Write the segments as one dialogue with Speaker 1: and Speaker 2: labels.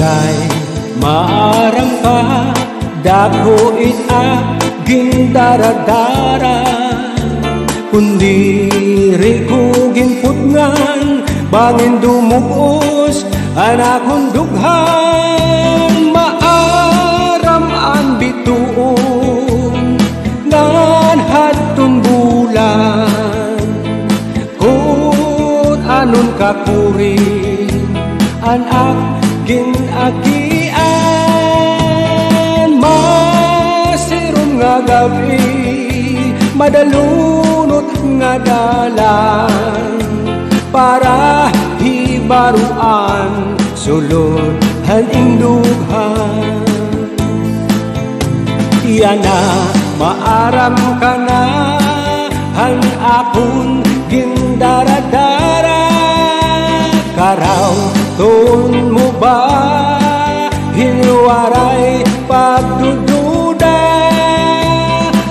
Speaker 1: Igay maaram ka Dako ita gindaradara Kundi riku ginputngan Bangin dumugos Anakong dughan Maaram ang bituon Ngan hatong bulan. Kung anon kakurin Anak ginagian Masirum nga gabi Madalunot nga dalan Para hibaruan Sulod haning dughan Iyana maaram ka na Han akong gindaradara Karaw ton mo ba Hinwaray pagdududa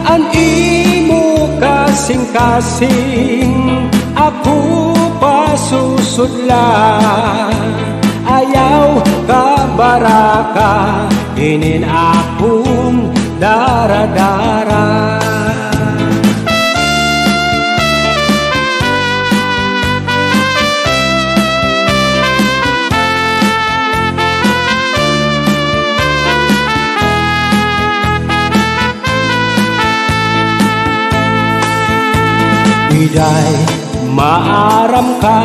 Speaker 1: An imo kasing-kasing Ako pasusudla Ayaw ka baraka Inin akong daradara Iday maaram ka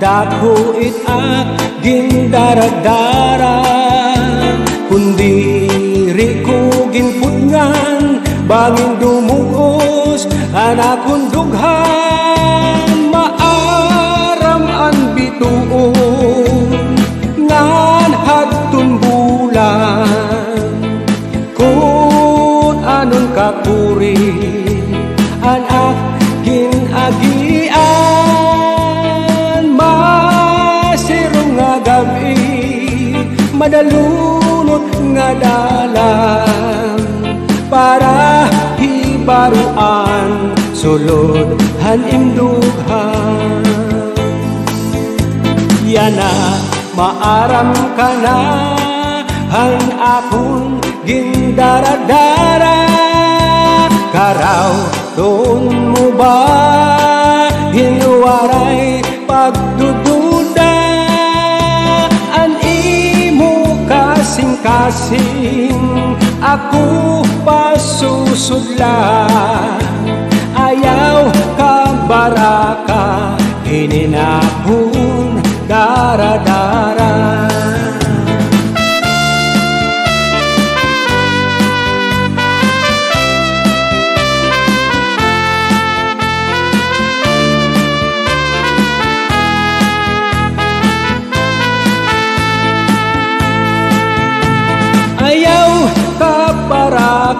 Speaker 1: Dako itak gindaradara Kundi riku ginputngan Bangin dumugos Anakon dughan Madalunot nga dalan Para hibaruan Sulod hanimdughan Yana maaram ka na Han akong gindaradara. Karaw doon mo ba Hinuwaray pagdududa kasing-kasing Ako pasusudla Ayaw ka baraka Hininapon daradara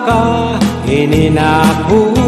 Speaker 1: ka Hininapon